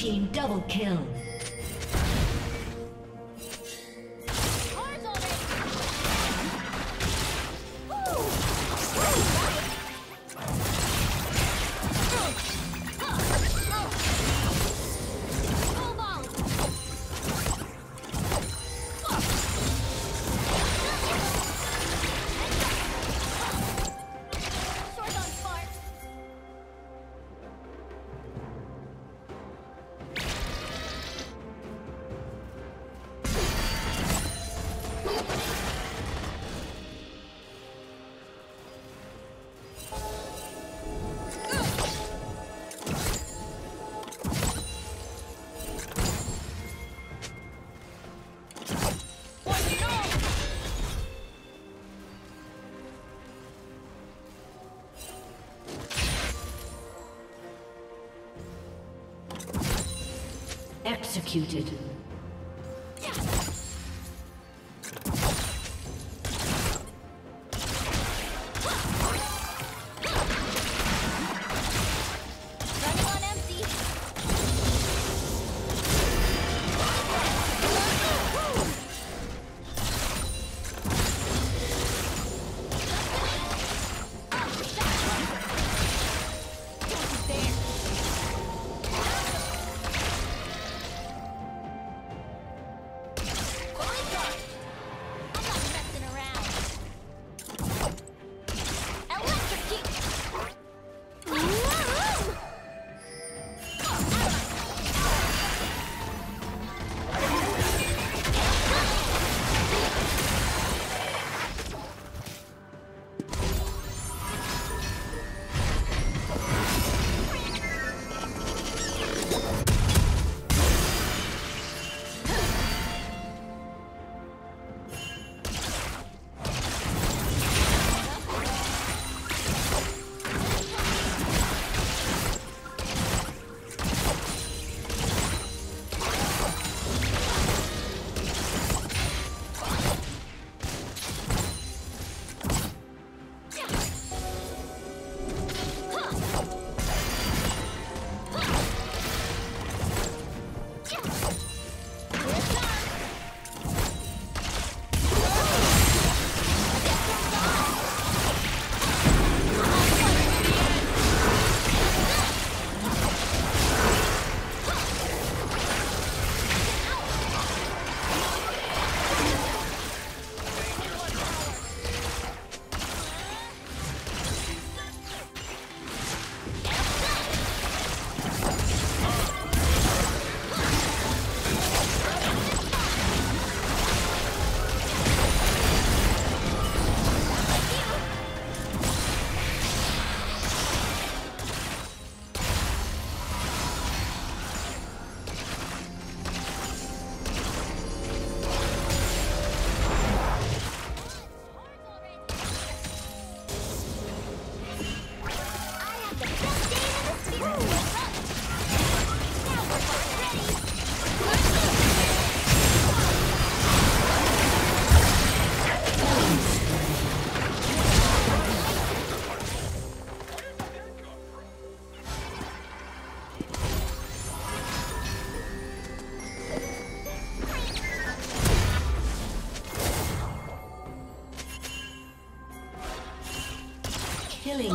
Team double kill. Executed.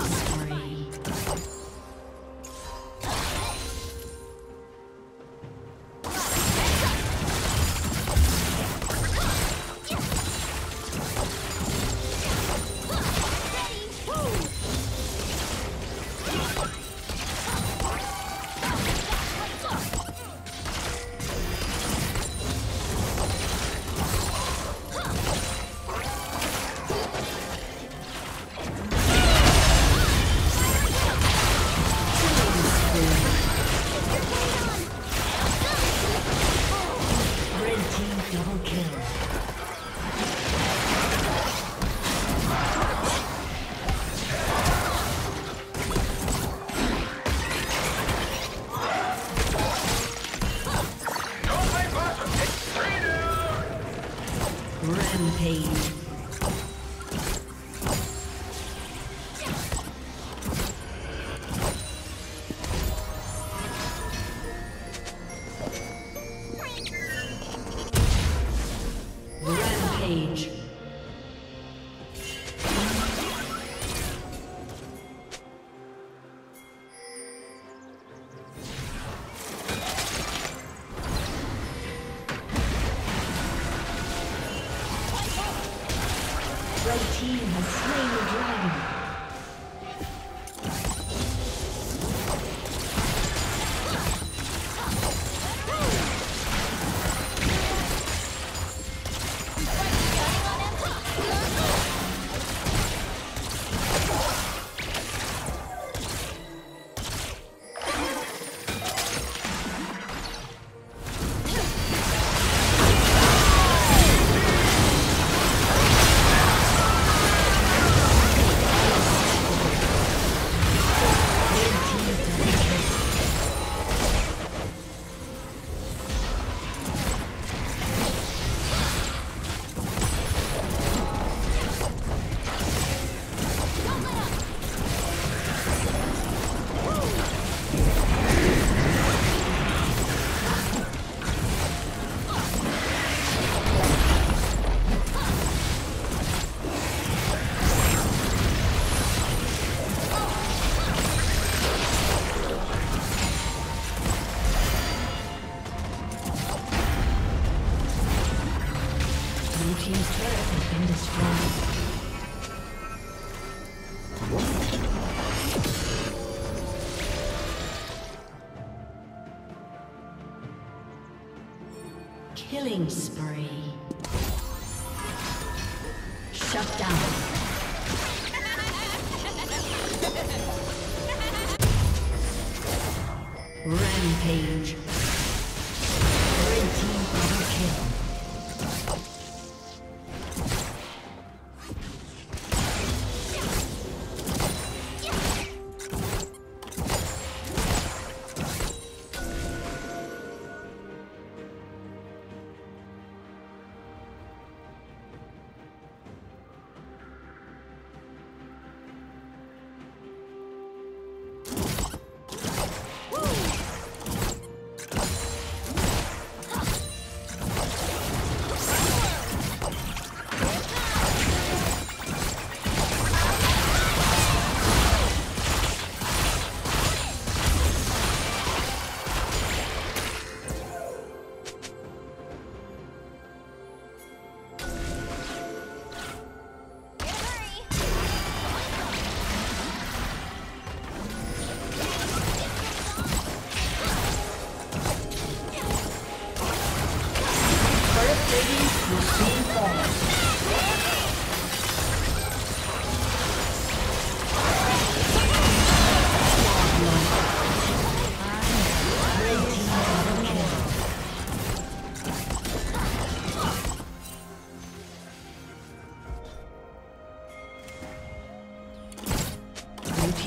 Killing spree. Rampage. Killing spree. Shut down. Rampage.